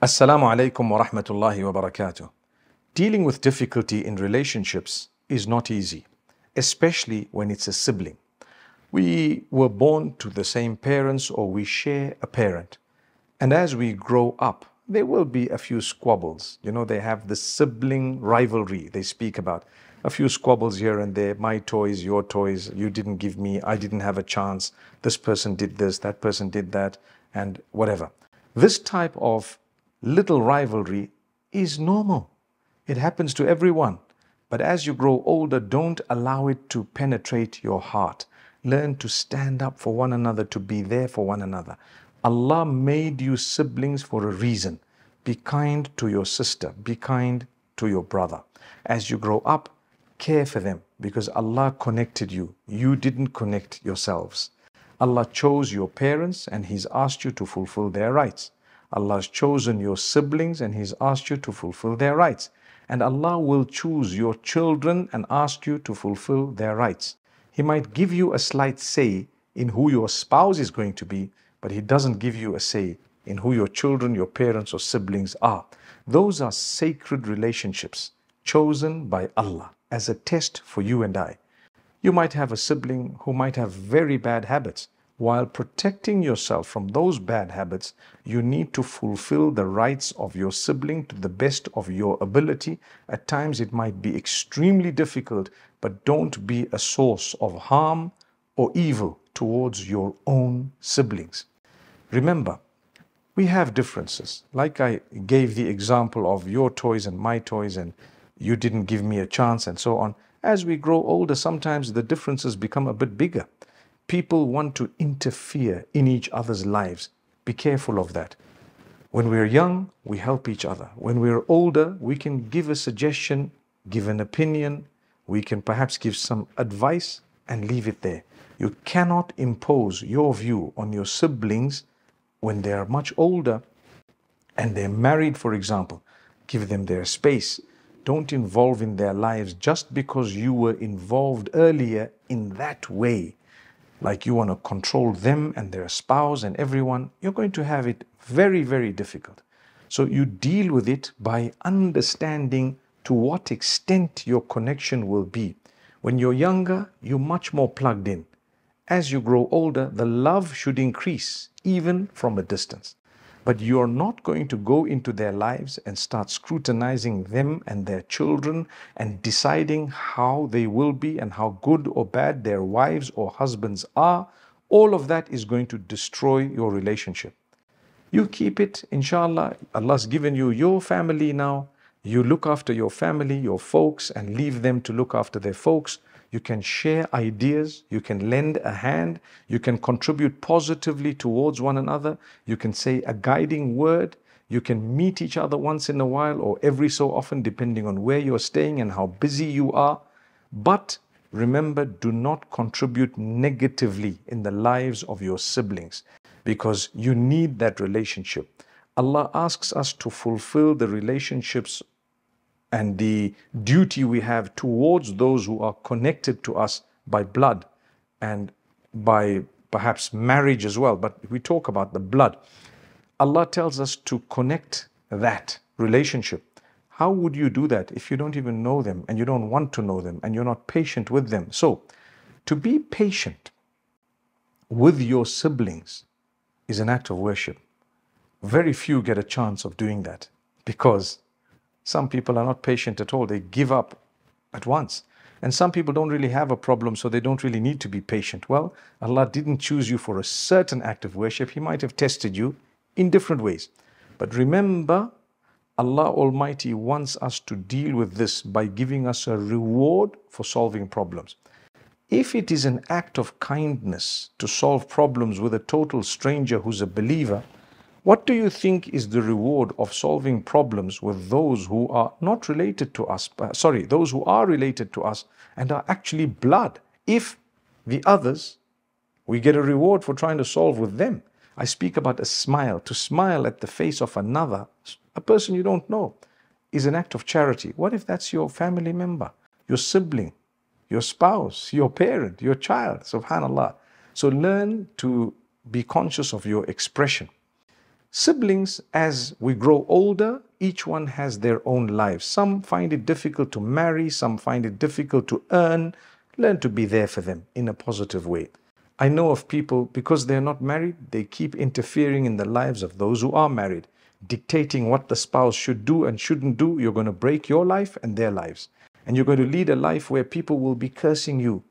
Assalamu alaikum wa rahmatullahi wa barakatuh. Dealing with difficulty in relationships is not easy, especially when it's a sibling. We were born to the same parents or we share a parent. And as we grow up, there will be a few squabbles. You know, they have the sibling rivalry they speak about. A few squabbles here and there, my toys, your toys, you didn't give me, I didn't have a chance, this person did this, that person did that, and whatever. This type of little rivalry is normal. It happens to everyone. But as you grow older, don't allow it to penetrate your heart. Learn to stand up for one another, to be there for one another. Allah made you siblings for a reason. Be kind to your sister, be kind to your brother. As you grow up, care for them because Allah connected you. You didn't connect yourselves. Allah chose your parents and He's asked you to fulfill their rights. Allah has chosen your siblings and He's asked you to fulfill their rights. And Allah will choose your children and ask you to fulfill their rights. He might give you a slight say in who your spouse is going to be, but He doesn't give you a say in who your children, your parents, or siblings are. Those are sacred relationships chosen by Allah as a test for you and I. You might have a sibling who might have very bad habits. While protecting yourself from those bad habits, you need to fulfill the rights of your sibling to the best of your ability. At times it might be extremely difficult, but don't be a source of harm or evil towards your own siblings. Remember, we have differences. Like I gave the example of your toys and my toys, and you didn't give me a chance, and so on. As we grow older, sometimes the differences become a bit bigger. People want to interfere in each other's lives. Be careful of that. When we're young, we help each other. When we're older, we can give a suggestion, give an opinion, we can perhaps give some advice and leave it there. You cannot impose your view on your siblings when they are much older and they're married, for example. Give them their space. Don't involve in their lives just because you were involved earlier in that way like you want to control them and their spouse and everyone, you're going to have it very, very difficult. So you deal with it by understanding to what extent your connection will be. When you're younger, you're much more plugged in. As you grow older, the love should increase, even from a distance. But you're not going to go into their lives and start scrutinizing them and their children and deciding how they will be and how good or bad their wives or husbands are. All of that is going to destroy your relationship. You keep it, inshallah. Allah's given you your family now. You look after your family, your folks, and leave them to look after their folks. You can share ideas, you can lend a hand, you can contribute positively towards one another, you can say a guiding word, you can meet each other once in a while or every so often, depending on where you're staying and how busy you are. But remember, do not contribute negatively in the lives of your siblings because you need that relationship. Allah asks us to fulfill the relationships and the duty we have towards those who are connected to us by blood and by perhaps marriage as well. But we talk about the blood. Allah tells us to connect that relationship. How would you do that if you don't even know them and you don't want to know them and you're not patient with them? So, to be patient with your siblings is an act of worship. Very few get a chance of doing that because some people are not patient at all. They give up at once. And some people don't really have a problem, so they don't really need to be patient. Well, Allah didn't choose you for a certain act of worship. He might have tested you in different ways. But remember, Allah Almighty wants us to deal with this by giving us a reward for solving problems. If it is an act of kindness to solve problems with a total stranger who's a believer, what do you think is the reward of solving problems with those who are not related to us? Uh, sorry, those who are related to us and are actually blood. If the others, we get a reward for trying to solve with them. I speak about a smile. To smile at the face of another, a person you don't know, is an act of charity. What if that's your family member, your sibling, your spouse, your parent, your child, subhanAllah. So learn to be conscious of your expression. Siblings, as we grow older, each one has their own lives. Some find it difficult to marry, some find it difficult to earn. Learn to be there for them in a positive way. I know of people, because they're not married, they keep interfering in the lives of those who are married, dictating what the spouse should do and shouldn't do. You're going to break your life and their lives. And you're going to lead a life where people will be cursing you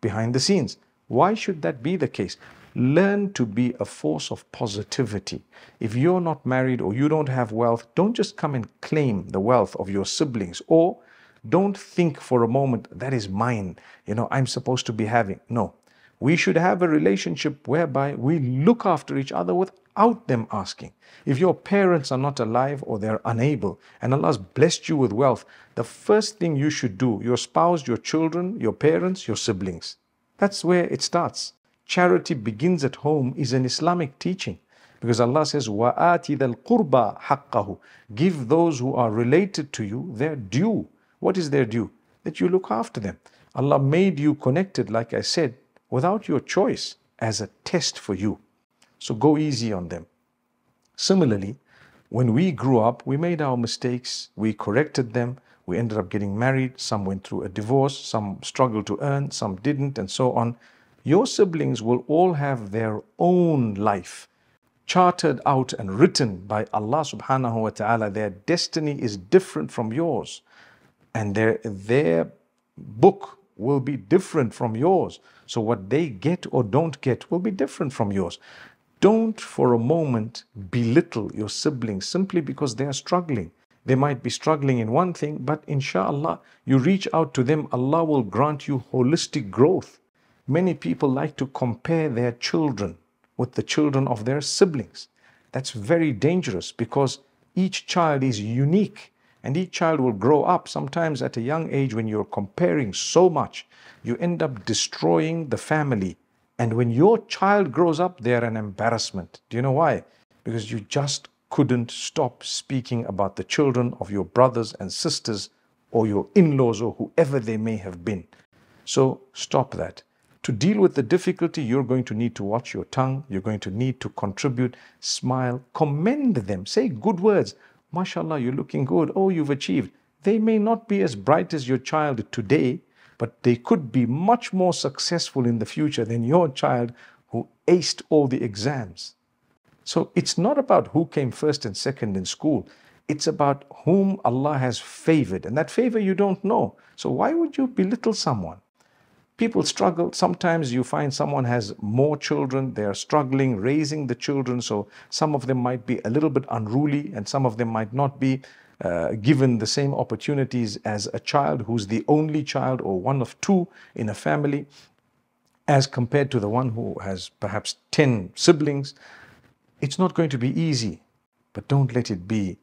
behind the scenes. Why should that be the case? Learn to be a force of positivity. If you're not married or you don't have wealth, don't just come and claim the wealth of your siblings or don't think for a moment that is mine. You know, I'm supposed to be having. No, we should have a relationship whereby we look after each other without them asking. If your parents are not alive or they're unable and Allah's blessed you with wealth, the first thing you should do, your spouse, your children, your parents, your siblings. That's where it starts Charity begins at home is an Islamic teaching. Because Allah says, وَآتِ ذَا الْقُرْبَى حَقَّهُ Give those who are related to you their due. What is their due? That you look after them. Allah made you connected, like I said, without your choice as a test for you. So go easy on them. Similarly, when we grew up, we made our mistakes, we corrected them, we ended up getting married, some went through a divorce, some struggled to earn, some didn't, and so on. Your siblings will all have their own life charted out and written by Allah subhanahu wa ta'ala. Their destiny is different from yours, and their, their book will be different from yours. So what they get or don't get will be different from yours. Don't for a moment belittle your siblings simply because they are struggling. They might be struggling in one thing, but inshallah, you reach out to them, Allah will grant you holistic growth. Many people like to compare their children with the children of their siblings. That's very dangerous because each child is unique and each child will grow up sometimes at a young age when you're comparing so much you end up destroying the family. And when your child grows up, they're an embarrassment. Do you know why? Because you just couldn't stop speaking about the children of your brothers and sisters or your in laws or whoever they may have been. So stop that. To deal with the difficulty, you're going to need to watch your tongue. You're going to need to contribute, smile, commend them, say good words. MashaAllah, you're looking good. Oh, you've achieved. They may not be as bright as your child today, but they could be much more successful in the future than your child who aced all the exams. So it's not about who came first and second in school. It's about whom Allah has favored. And that favor you don't know. So why would you belittle someone? People struggle. Sometimes you find someone has more children. They are struggling raising the children. So some of them might be a little bit unruly and some of them might not be. Uh, given the same opportunities as a child who's the only child or one of two in a family, as compared to the one who has perhaps 10 siblings. It's not going to be easy, but don't let it be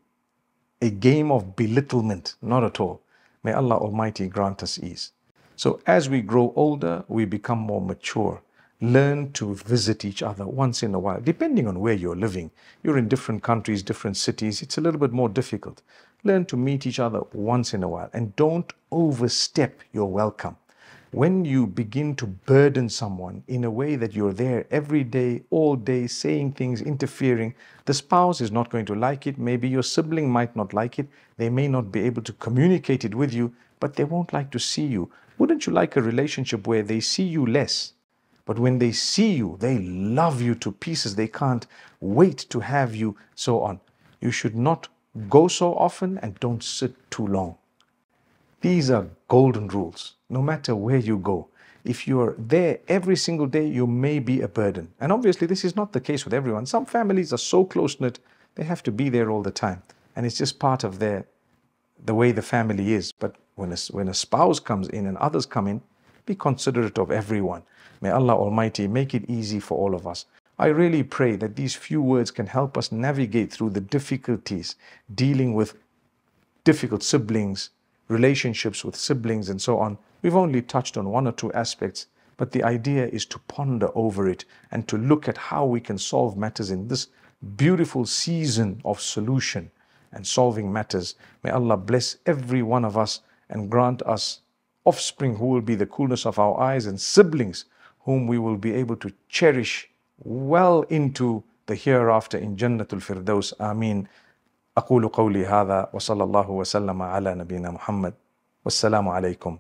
a game of belittlement, not at all. May Allah Almighty grant us ease. So, as we grow older, we become more mature learn to visit each other once in a while, depending on where you're living. You're in different countries, different cities, it's a little bit more difficult. Learn to meet each other once in a while and don't overstep your welcome. When you begin to burden someone in a way that you're there every day, all day, saying things, interfering, the spouse is not going to like it. Maybe your sibling might not like it. They may not be able to communicate it with you, but they won't like to see you. Wouldn't you like a relationship where they see you less? But when they see you, they love you to pieces. They can't wait to have you, so on. You should not go so often and don't sit too long. These are golden rules. No matter where you go, if you're there every single day, you may be a burden. And obviously, this is not the case with everyone. Some families are so close knit, they have to be there all the time. And it's just part of their, the way the family is. But when a, when a spouse comes in and others come in, be considerate of everyone. May Allah Almighty make it easy for all of us. I really pray that these few words can help us navigate through the difficulties dealing with difficult siblings, relationships with siblings, and so on. We've only touched on one or two aspects, but the idea is to ponder over it and to look at how we can solve matters in this beautiful season of solution and solving matters. May Allah bless every one of us and grant us offspring who will be the coolness of our eyes, and siblings whom we will be able to cherish well into the hereafter in Jannatul Firdaus. Ameen. أقول قولي هذا وصلى الله وسلم على نبينا محمد والسلام عليكم